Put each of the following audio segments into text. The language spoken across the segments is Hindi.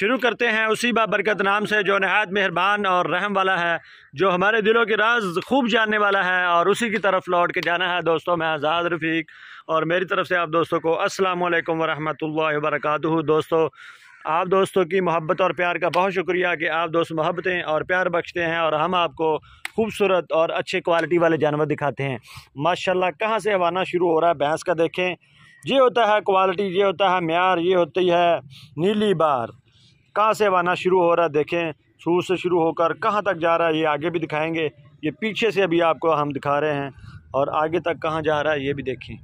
शुरू करते हैं उसी बाबरकत नाम से, जो नहायत मेहरबान और रहम वाला है, जो हमारे दिलों के राज खूब जानने वाला है और उसी की तरफ़ लौट के जाना है दोस्तों मैं आज़ाद रफ़ीक। और मेरी तरफ़ से आप दोस्तों को वालेकुम वरहमतुल्लाहि वबरकातुहू दोस्तों, आप दोस्तों की मोहब्बत और प्यार का बहुत शुक्रिया कि आप दोस्त मोहब्बतें और प्यार बख्शते हैं और हम आपको खूबसूरत और अच्छे क्वालिटी वाले जानवर दिखाते हैं। माशाल्लाह, कहाँ से हवाना शुरू हो रहा है? भैंस का देखें। ये होता है क्वालिटी ये होता है म्यार, ये होती है नीली बार। कहाँ से हवाना शुरू हो रहा है? देखें, शुरू से शुरू होकर कहाँ तक जा रहा है, ये आगे भी दिखाएँगे। ये पीछे से अभी आपको हम दिखा रहे हैं और आगे तक कहाँ जा रहा है, ये भी देखें।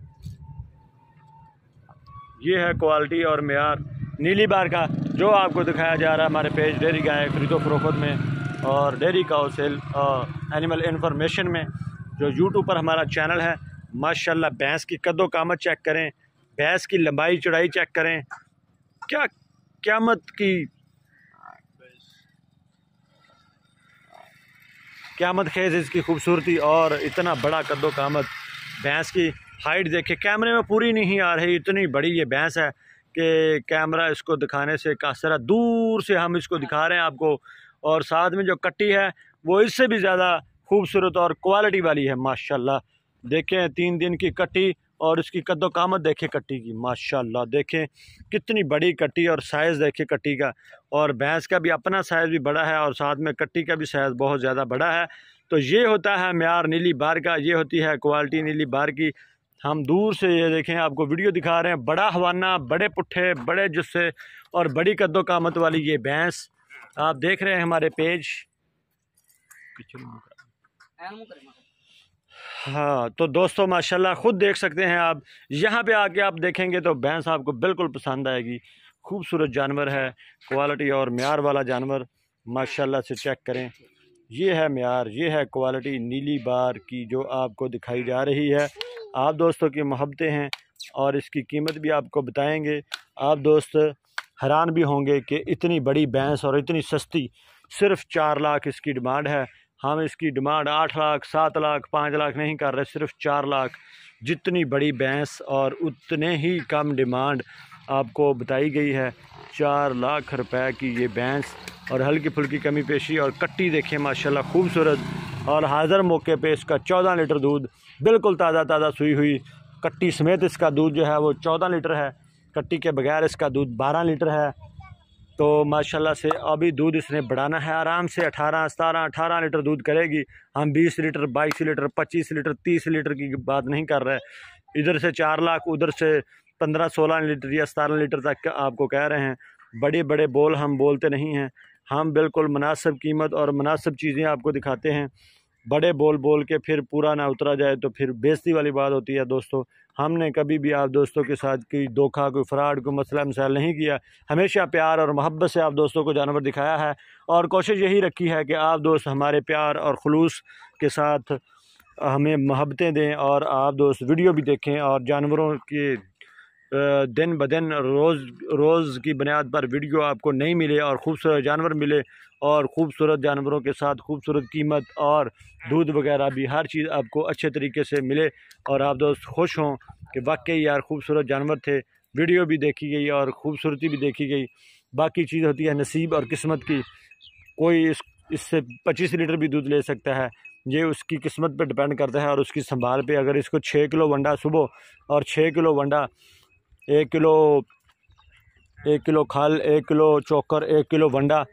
ये है क्वालिटी और म्यार नीली बार का, जो आपको दिखाया जा रहा है हमारे पेज डेयरी गाय खरीदो फरोख्त में और डेयरी का सेल एनिमल इन्फॉर्मेशन में, जो यूट्यूब पर हमारा चैनल है। माशाल्लाह, भैंस की कदो कामत चेक करें, भैंस की लंबाई, चौड़ाई चेक करें। क्या क्यामत की क्यामत खेज इसकी खूबसूरती और इतना बड़ा कद्दो कामत भैंस की हाइट देखे कैमरे में पूरी नहीं आ रही, इतनी बड़ी ये भैंस है कि कैमरा इसको दिखाने से कासरा दूर से हम इसको दिखा रहे हैं आपको। और साथ में जो कट्टी है, वो इससे भी ज़्यादा खूबसूरत और क्वालिटी वाली है, माशाल्लाह। देखें, तीन दिन की कट्टी और इसकी कद्दो कामत देखें कट्टी की माशाल्लाह देखें कितनी बड़ी कट्टी और साइज़ देखें कट्टी का। और भैंस का भी अपना साइज़ भी बड़ा है और साथ में कट्टी का भी साइज़ बहुत ज़्यादा बड़ा है। तो ये होता है म्यार नीली बार का ये होती है क्वालिटी नीली बार की। हम दूर से ये देखें आपको वीडियो दिखा रहे हैं बड़ा हवाना बड़े पुट्ठे बड़े जुस्से और बड़ी कद्दो कामत वाली ये भैंस। आप देख रहे हैं हमारे पेज। हाँ तो दोस्तों, माशाल्लाह, ख़ुद देख सकते हैं आप। यहाँ पे आके आप देखेंगे तो भैंस आपको बिल्कुल पसंद आएगी। खूबसूरत जानवर है, क्वालिटी और म्यार वाला जानवर। माशाल्लाह से चेक करें। ये है म्यार, ये है क्वालिटी नीली बार की जो आपको दिखाई जा रही है। आप दोस्तों की मोहब्बतें हैं और इसकी कीमत भी आपको बताएँगे। आप दोस्त हैरान भी होंगे कि इतनी बड़ी भैंस और इतनी सस्ती, सिर्फ़ चार लाख इसकी डिमांड है। हम इसकी डिमांड आठ लाख, सात लाख, पाँच लाख नहीं कर रहे, सिर्फ़ चार लाख। जितनी बड़ी भैंस और उतने ही कम डिमांड आपको बताई गई है, चार लाख रुपए की ये भैंस और हल्की फुल्की कमी पेशी और कट्टी देखें, माशाल्लाह खूबसूरत और हाज़र मौके पे इसका चौदह लीटर दूध बिल्कुल ताज़ा ताज़ा सुई हुई कट्टी समेत इसका दूध जो है वो चौदह लीटर है। कट्टी के बगैर इसका दूध बारह लीटर है। तो माशाल्लाह से अभी दूध इसने बढ़ाना है आराम से। अठारह, सतारह, अठारह लीटर दूध करेगी। हम बीस लीटर, बाईस लीटर, पच्चीस लीटर, तीस लीटर की बात नहीं कर रहे। इधर से चार लाख, उधर से पंद्रह, सोलह लीटर या सतारह लीटर तक आपको कह रहे हैं। बड़े बड़े बोल हम बोलते नहीं हैं। हम बिल्कुल मुनासब कीमत और मुनासब चीज़ें आपको दिखाते हैं। बड़े बोल बोल के फिर पूरा ना उतरा जाए तो फिर बेइज्जती वाली बात होती है दोस्तों। हमने कभी भी आप दोस्तों के साथ कोई धोखा, कोई फ्रॉड, कोई मसला मसाइल नहीं किया। हमेशा प्यार और मोहब्बत से आप दोस्तों को जानवर दिखाया है और कोशिश यही रखी है कि आप दोस्त हमारे प्यार और खलूस के साथ हमें मोहब्बतें दें और आप दोस्त वीडियो भी देखें और जानवरों के दिन ब दिन रोज़ रोज़ की बुनियाद पर वीडियो आपको नहीं मिले और ख़ूबसूरत जानवर मिले। और ख़ूबसूरत जानवरों के साथ खूबसूरत कीमत और दूध वगैरह भी, हर चीज़ आपको अच्छे तरीके से मिले। और आप दोस्त खुश हों कि वाकई यार खूबसूरत जानवर थे। वीडियो भी देखी गई और ख़ूबसूरती भी देखी गई। बाकी चीज़ होती है नसीब और किस्मत की। कोई इस, इससे पच्चीस लीटर भी दूध ले सकता है। ये उसकी किस्मत पर डिपेंड करता है और उसकी संभाल पे। अगर इसको छः किलो वंडा सुबह और छः किलो वंडा, एक किलो एक किलो खल, एक किलो चोकर, एक किलो वंडा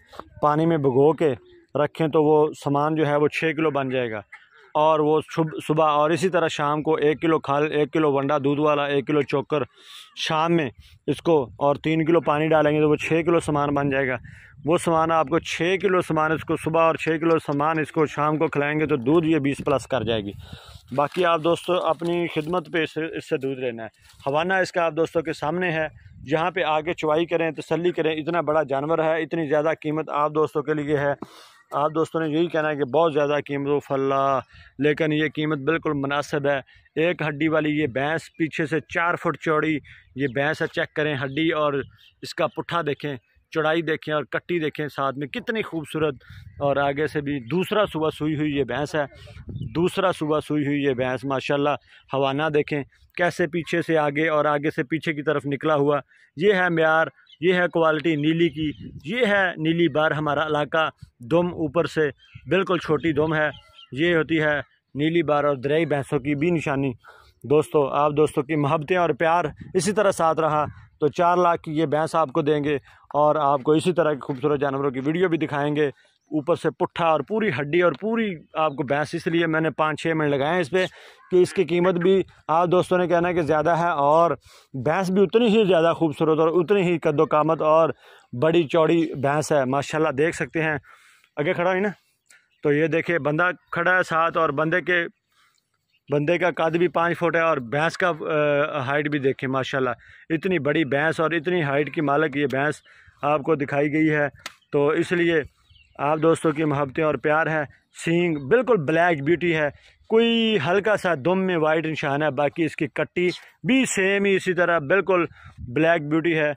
पानी में भिगो के रखें तो वो सामान जो है वो छः किलो बन जाएगा। और वो सुबह और इसी तरह शाम को एक किलो खाल, एक किलो वंडा, दूध वाला, एक किलो चोकर शाम में इसको और तीन किलो पानी डालेंगे तो वो छः किलो सामान बन जाएगा। वो सामान आपको छः किलो सामान इसको सुबह और छः किलो सामान इसको शाम को खिलाएँगे तो दूध ये बीस प्लस कर जाएगी। बाकी आप दोस्तों अपनी खिदमत पे इससे इससे दूध लेना है। हवाना इसका आप दोस्तों के सामने है। जहाँ पे आगे चुवाई करें, तसल्ली करें, इतना बड़ा जानवर है, इतनी ज़्यादा कीमत आप दोस्तों के लिए है। आप दोस्तों ने यही कहना है कि बहुत ज़्यादा कीमत फल्ला, लेकिन ये कीमत बिल्कुल मुनासिब है। एक हड्डी वाली ये भैंस पीछे से चार फुट चौड़ी, ये भैंस है, चेक करें हड्डी और इसका पुट्ठा देखें, चौड़ाई देखें और कट्टी देखें साथ में, कितनी खूबसूरत और आगे से भी दूसरा सुबह सुई हुई ये भैंस है, दूसरा सुबह सुई हुई ये भैंस, माशाल्लाह हवाना देखें, कैसे पीछे से आगे और आगे से पीछे की तरफ़ निकला हुआ, ये है म्यार ये है क्वालिटी नीली की, ये है नीली बार हमारा इलाका। दम ऊपर से बिल्कुल छोटी दम है, ये होती है नीली बार और दरियाई भैंसों की भी निशानी। दोस्तों, आप दोस्तों की मोहब्बतें और प्यार इसी तरह साथ रहा तो चार लाख की ये भैंस आपको देंगे और आपको इसी तरह के खूबसूरत जानवरों की वीडियो भी दिखाएँगे। ऊपर से पुट्ठा और पूरी हड्डी और पूरी आपको भैंस, इसलिए मैंने पाँच छः मिनट लगाए हैं इस पर कि इसकी कीमत भी, आप दोस्तों ने कहना है कि ज़्यादा है और भैंस भी उतनी ही ज़्यादा खूबसूरत और उतनी ही कद्दो कामत और बड़ी चौड़ी भैंस है, माशाल्लाह देख सकते हैं। आगे खड़ा है ना? तो ये देखिए, बंदा खड़ा है साथ और बंदे के, बंदे का कद भी पाँच फुट है और भैंस का हाइट भी देखें माशाल्लाह। इतनी बड़ी भैंस और इतनी हाइट की मालक ये भैंस आपको दिखाई गई है। तो इसलिए आप दोस्तों की मोहब्बतें और प्यार है। सींग बिल्कुल ब्लैक ब्यूटी है। कोई हल्का सा दुम में वाइट निशान है, बाकी इसकी कट्टी भी सेम ही इसी तरह बिल्कुल ब्लैक ब्यूटी है।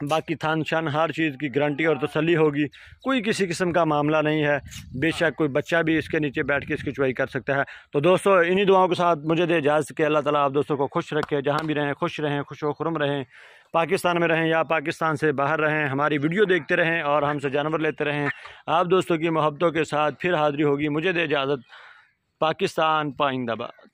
बाकी थान शन हर चीज़ की गारंटी और तसली होगी। कोई किसी किस्म का मामला नहीं है। बेशक कोई बच्चा भी इसके नीचे बैठ के इसकी चुवाई कर सकता है। तो दोस्तों, इन्हीं दुआओं के साथ मुझे दे इजाज़त के। अल्लाह ताला आप दोस्तों को खुश रखे, जहाँ भी रहें, खुश रहें, खुश खुरम रहें। पाकिस्तान में रहें या पाकिस्तान से बाहर रहें, हमारी वीडियो देखते रहें और हमसे जानवर लेते रहें। आप दोस्तों की मोहब्बतों के साथ फिर हाज़िरी होगी। मुझे दे इजाज़त। पाकिस्तान पाइंदाबाद।